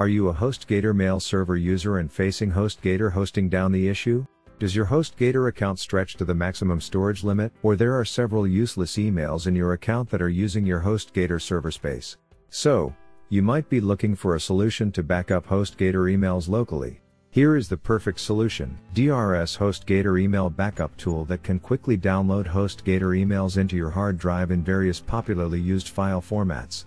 Are you a HostGator mail server user and facing HostGator hosting down the issue? Does your HostGator account stretch to the maximum storage limit, or there are several useless emails in your account that are using your HostGator server space? So, you might be looking for a solution to back up HostGator emails locally. Here is the perfect solution. DRS HostGator email backup tool that can quickly download HostGator emails into your hard drive in various popularly used file formats.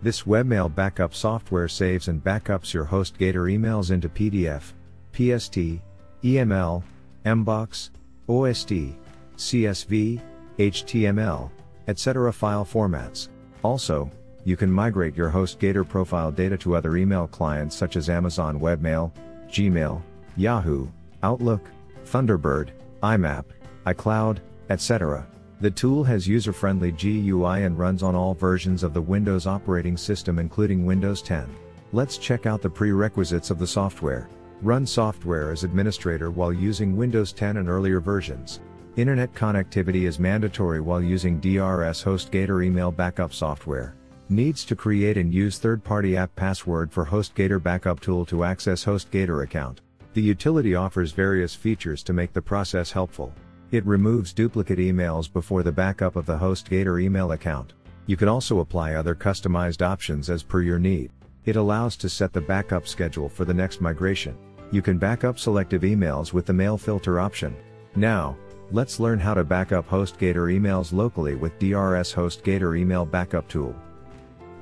This webmail backup software saves and backups your HostGator emails into PDF, PST, EML, MBOX, OST, CSV, HTML, etc. file formats. Also, you can migrate your HostGator profile data to other email clients such as Amazon Webmail, Gmail, Yahoo, Outlook, Thunderbird, IMAP, iCloud, etc. The tool has user-friendly GUI and runs on all versions of the Windows operating system including Windows 10. Let's check out the prerequisites of the software. Run software as administrator while using Windows 10 and earlier versions. Internet connectivity is mandatory while using DRS HostGator email backup software. Needs to create and use third-party app password for HostGator backup tool to access HostGator account. The utility offers various features to make the process helpful. It removes duplicate emails before the backup of the HostGator email account. You can also apply other customized options as per your need. It allows to set the backup schedule for the next migration. You can backup selective emails with the mail filter option. Now, let's learn how to backup HostGator emails locally with DRS HostGator email backup tool.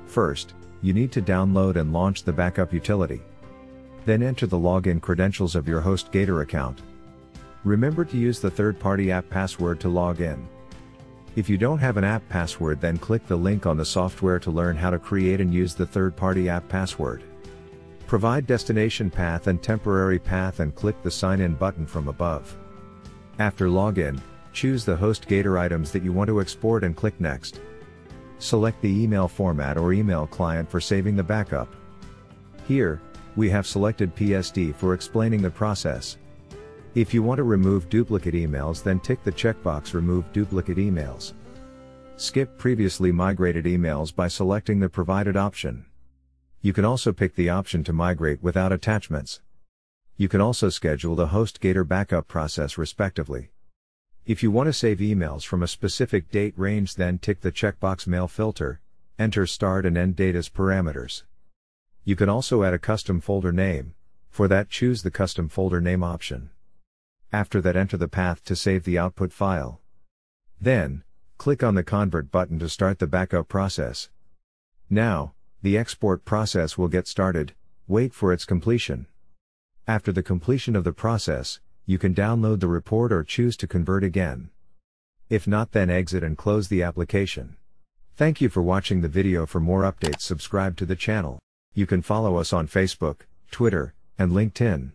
First, you need to download and launch the backup utility. Then enter the login credentials of your HostGator account. Remember to use the third-party app password to log in. If you don't have an app password then click the link on the software to learn how to create and use the third-party app password. Provide destination path and temporary path and click the sign in button from above. After login, choose the HostGator items that you want to export and click next. Select the email format or email client for saving the backup. Here, we have selected PST for explaining the process. If you want to remove duplicate emails then tick the checkbox Remove Duplicate Emails. Skip previously migrated emails by selecting the provided option. You can also pick the option to migrate without attachments. You can also schedule the HostGator backup process respectively. If you want to save emails from a specific date range then tick the checkbox Mail Filter, enter start and end date as parameters. You can also add a custom folder name, for that choose the custom folder name option. After that enter the path to save the output file. Then, click on the convert button to start the backup process. Now, the export process will get started, wait for its completion. After the completion of the process, you can download the report or choose to convert again. If not then exit and close the application. Thank you for watching the video for more updates subscribe to the channel. You can follow us on Facebook, Twitter, and LinkedIn.